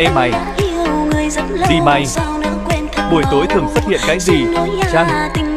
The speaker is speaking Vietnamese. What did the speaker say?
Em mày. Đi mày? Buổi tối thường xuất hiện cái gì? Trang.